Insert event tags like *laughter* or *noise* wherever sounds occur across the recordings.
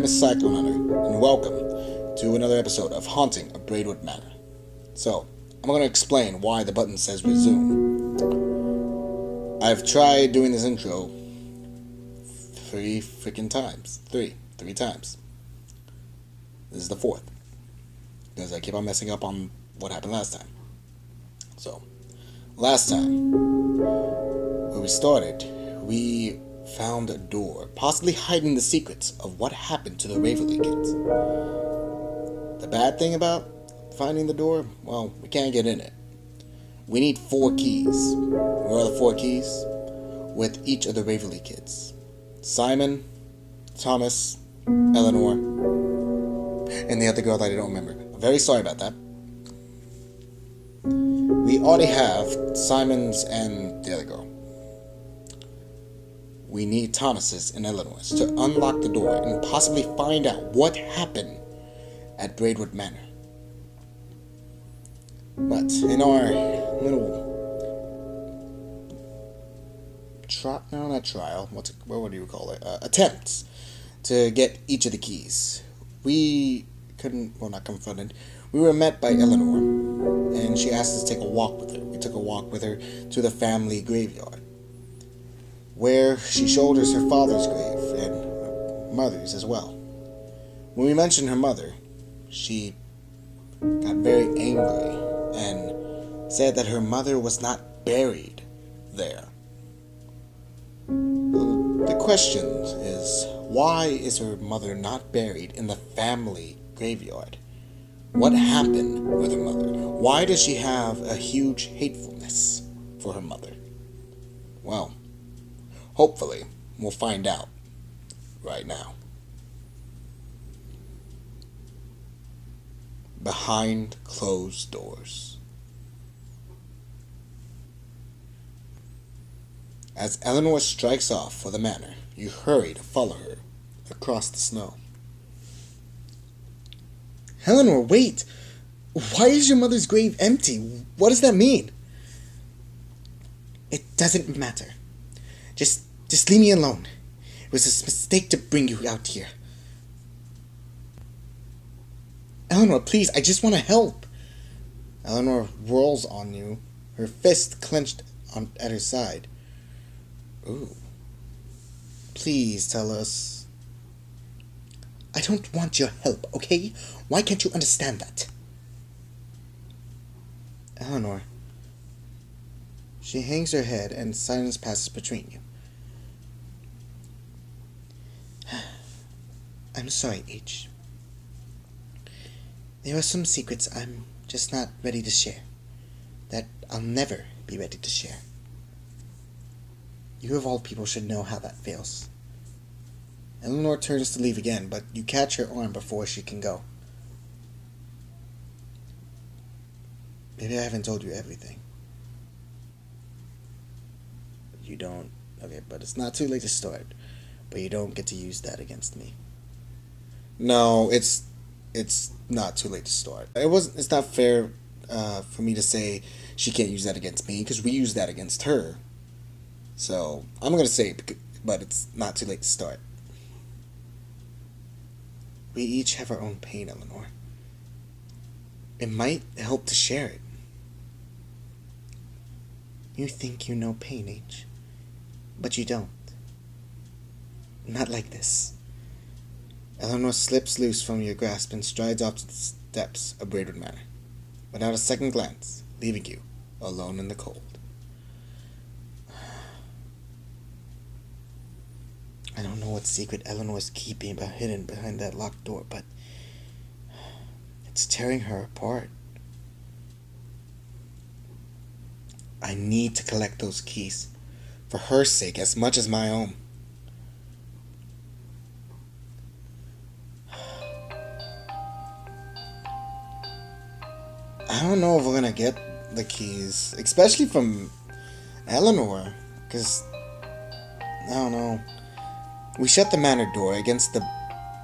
name is Cyclone Hunter, and welcome to another episode of Haunting of Braidwood Manor. So, I'm going to explain why the button says resume. I've tried doing this intro three freaking times. Three. Three times. This is the fourth. Because I keep on messing up on what happened last time. So, last time, where we started, we found a door, possibly hiding the secrets of what happened to the Waverly kids. The bad thing about finding the door, well, we can't get in it. We need four keys. Where are the four keys? With each of the Waverly kids Simon, Thomas, Eleanor, and the other girl that I don't remember. I'm very sorry about that. We already have Simon's and the other girl. We need Thomas's and Eleanor's to unlock the door and possibly find out what happened at Braidwood Manor. But in our little trial, trial. What's it, what do you call it? Uh, attempts to get each of the keys. We couldn't, well, not confronted. We were met by Eleanor, and she asked us to take a walk with her. We took a walk with her to the family graveyard where she shoulders her father's grave and her mother's as well. When we mentioned her mother, she got very angry and said that her mother was not buried there. The question is why is her mother not buried in the family graveyard? What happened with her mother? Why does she have a huge hatefulness for her mother? Well, Hopefully, we'll find out right now. Behind closed doors. As Eleanor strikes off for the manor, you hurry to follow her across the snow. Eleanor, wait! Why is your mother's grave empty? What does that mean? It doesn't matter. Just just leave me alone. It was a mistake to bring you out here. Eleanor, please, I just want to help. Eleanor whirls on you, her fist clenched on, at her side. Ooh. Please tell us. I don't want your help, okay? Why can't you understand that? Eleanor. She hangs her head and silence passes between you. I'm sorry, H. There are some secrets I'm just not ready to share. That I'll never be ready to share. You of all people should know how that feels. Eleanor turns to leave again, but you catch her arm before she can go. Maybe I haven't told you everything. You don't. Okay, but it's not too late to start. But you don't get to use that against me. No, it's it's not too late to start. It was it's not fair uh, for me to say she can't use that against me because we use that against her. So I'm gonna say, but it's not too late to start. We each have our own pain, Eleanor. It might help to share it. You think you know pain, H, but you don't. Not like this. Eleanor slips loose from your grasp and strides off to the steps of Braidwood Manor, without a second glance, leaving you alone in the cold. *sighs* I don't know what secret Eleanor is keeping hidden behind that locked door, but it's tearing her apart. I need to collect those keys, for her sake as much as my own. I don't know if we're gonna get the keys, especially from Eleanor, because I don't know. We shut the manor door against the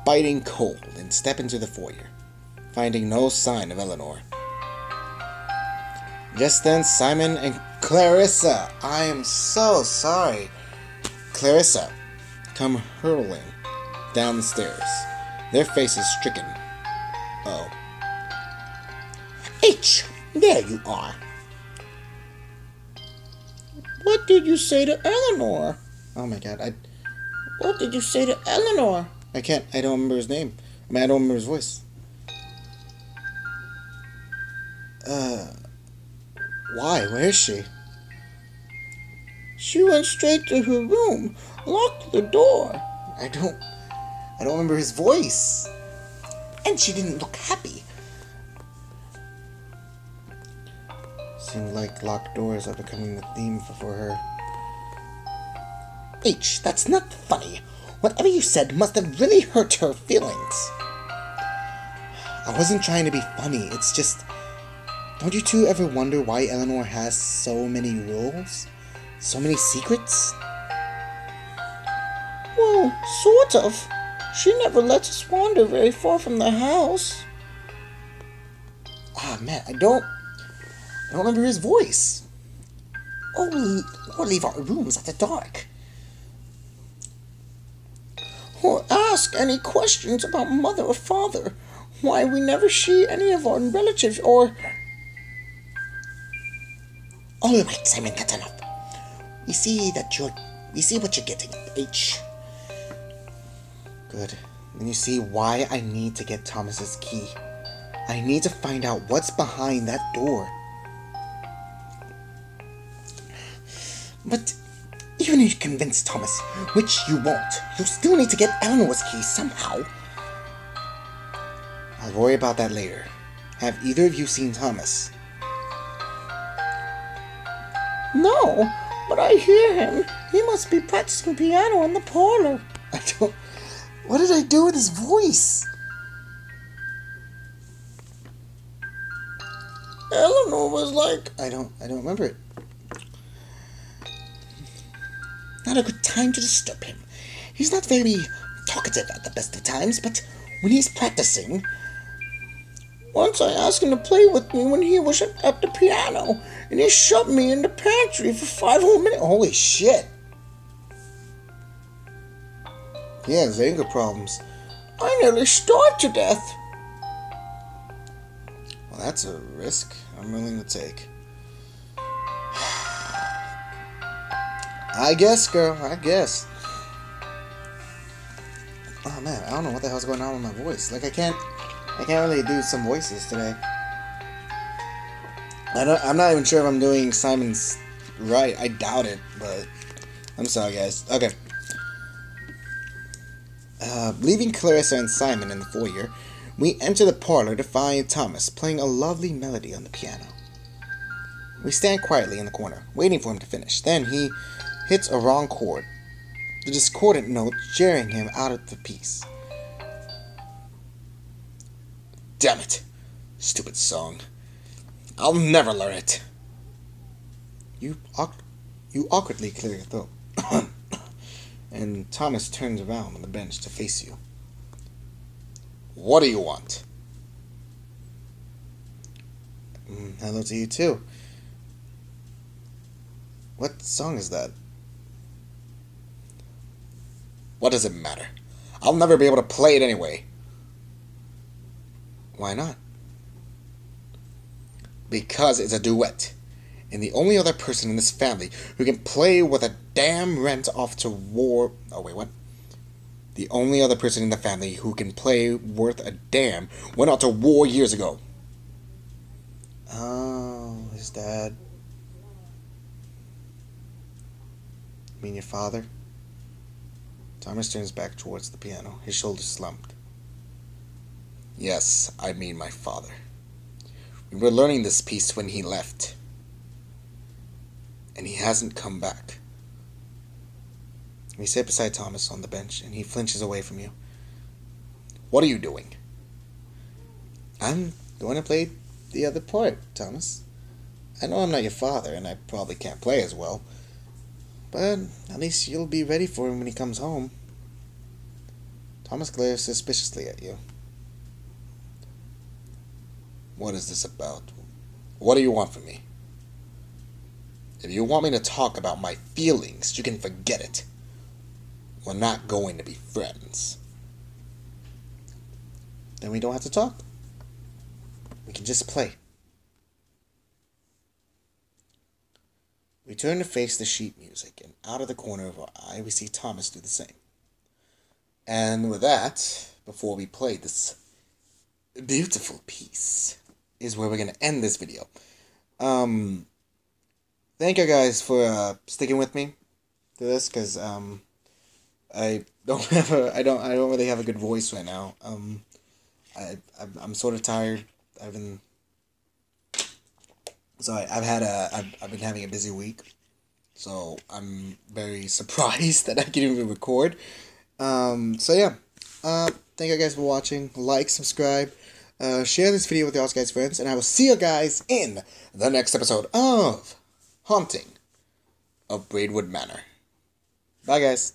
biting cold and step into the foyer, finding no sign of Eleanor. Just then, Simon and Clarissa, I am so sorry, Clarissa, come hurtling down the stairs. their faces stricken. There you are. What did you say to Eleanor? Oh my god, I What did you say to Eleanor? I can't I don't remember his name. I mean I don't remember his voice. Uh why? Where is she? She went straight to her room, locked the door. I don't I don't remember his voice. And she didn't look happy. Like locked doors are becoming the theme for, for her. H, that's not funny. Whatever you said must have really hurt her feelings. I wasn't trying to be funny. It's just don't you two ever wonder why Eleanor has so many rules? So many secrets? Well, sort of. She never lets us wander very far from the house. Ah man, I don't I don't remember his voice. Or, we, or leave our rooms at the dark. Or ask any questions about mother or father. Why we never see any of our relatives or. Oh, All right, Simon, that's enough. We see that you're. We see what you're getting, H. Good. Then you see why I need to get Thomas's key. I need to find out what's behind that door. But even if you convince Thomas, which you won't, you'll still need to get Eleanor's key somehow. I'll worry about that later. Have either of you seen Thomas? No, but I hear him. He must be practicing piano in the parlor. I don't. What did I do with his voice? Eleanor was like, I don't. I don't remember it. Not a good time to disturb him. He's not very talkative at the best of times, but when he's practicing. Once I asked him to play with me when he was at, the piano, and he shoved me in the pantry for five whole minutes. Holy shit! He has anger problems. I nearly starved to death. Well, that's a risk I'm willing to take. I guess, girl. I guess. Oh man, I don't know what the hell's going on with my voice. Like I can't, I can't really do some voices today. I don't. I'm not even sure if I'm doing Simon's right. I doubt it, but I'm sorry, guys. Okay. Uh, leaving Clarissa and Simon in the foyer, we enter the parlor to find Thomas playing a lovely melody on the piano. We stand quietly in the corner, waiting for him to finish. Then he hits a wrong chord, the discordant note jarring him out of the piece. Damn it! Stupid song. I'll never learn it. You, you awkwardly clear your throat. *coughs* and Thomas turns around on the bench to face you. What do you want? Mm, hello to you too. What song is that? What does it matter? I'll never be able to play it anyway. Why not? Because it's a duet. And the only other person in this family who can play with a damn rent off to war. Oh, wait, what? The only other person in the family who can play worth a damn went out to war years ago. Oh, his dad. You mean your father? Thomas turns back towards the piano, his shoulders slumped. Yes, I mean my father. We were learning this piece when he left. And he hasn't come back. We sit beside Thomas on the bench, and he flinches away from you. What are you doing? I'm going to play the other part, Thomas. I know I'm not your father, and I probably can't play as well. But at least you'll be ready for him when he comes home. Thomas glares suspiciously at you. What is this about? What do you want from me? If you want me to talk about my feelings, you can forget it. We're not going to be friends. then we don't have to talk. We can just play. We turn to face the sheet music, and out of the corner of our eye, we see Thomas do the same. And with that, before we play this beautiful piece, is where we're going to end this video. Um, thank you guys for uh, sticking with me to this, because um, I don't *laughs* have a, I don't, I don't really have a good voice right now. Um, I, I'm, I'm sort of tired. I've been so I, have had a I've, I've been having a busy week, so I'm very *laughs* surprised that I can even record. Um, so yeah, uh, thank you guys for watching. Like, subscribe, uh, share this video with your guys' friends, and I will see you guys in the next episode of Haunting of Braidwood Manor. Bye, guys.